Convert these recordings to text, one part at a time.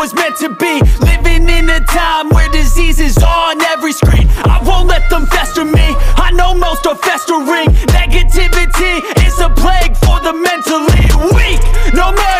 was meant to be. Living in a time where disease is on every screen. I won't let them fester me. I know most are festering. Negativity is a plague for the mentally weak. No mercy,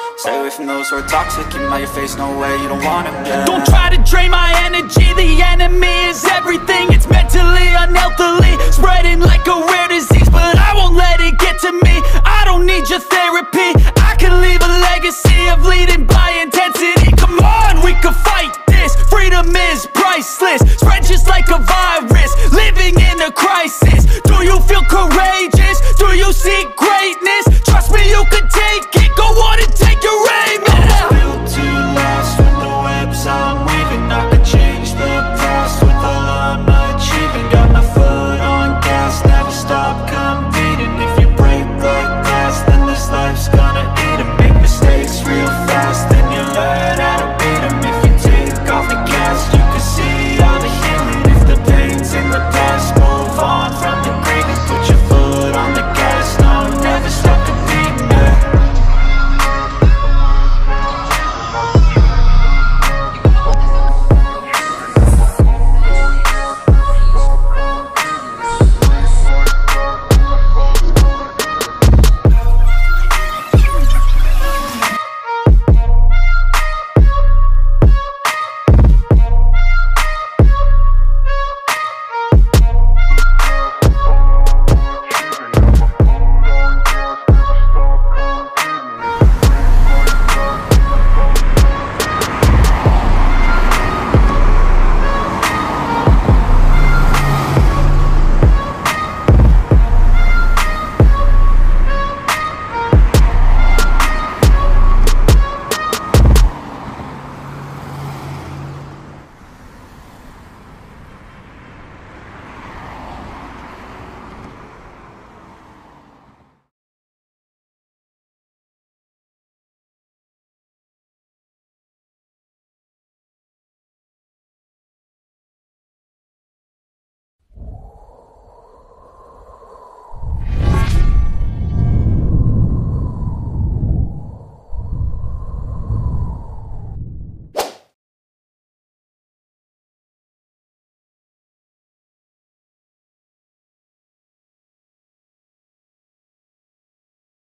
Stay away from those who are toxic. Keep 'em out your face, no way, you don't want it, yeah. Don't try to drain my energy. The enemy is everything. It's mentally, unhealthily Spreading like a rare disease But I won't let it get to me. I don't need your therapy